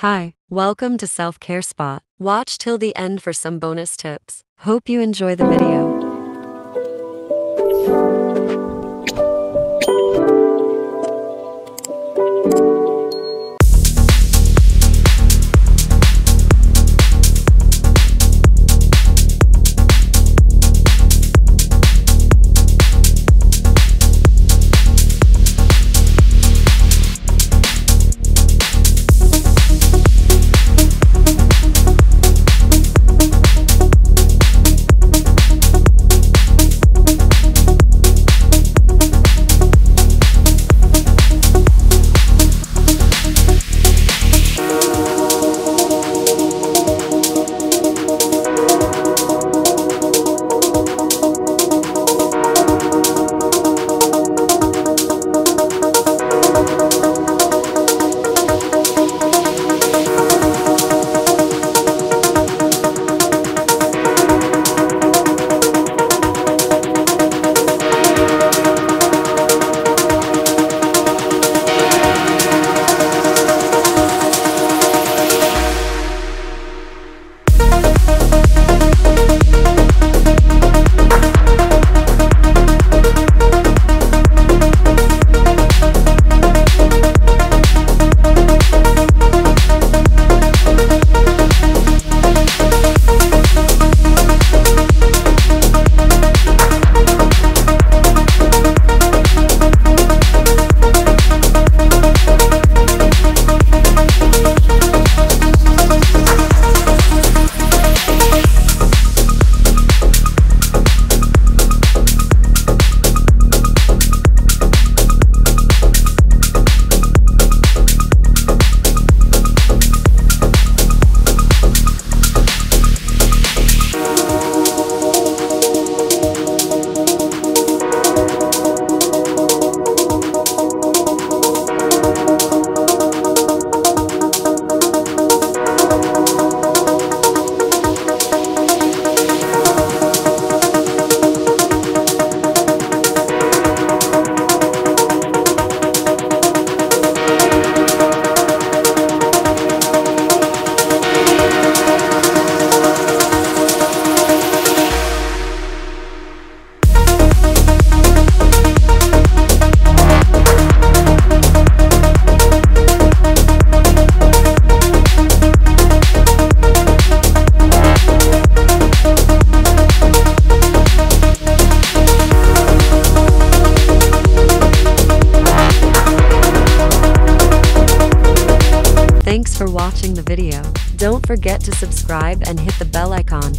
Hi, welcome to Self Care Spot. Watch till the end for some bonus tips. Hope you enjoy the video. Watching the video. Don't forget to subscribe and hit the bell icon.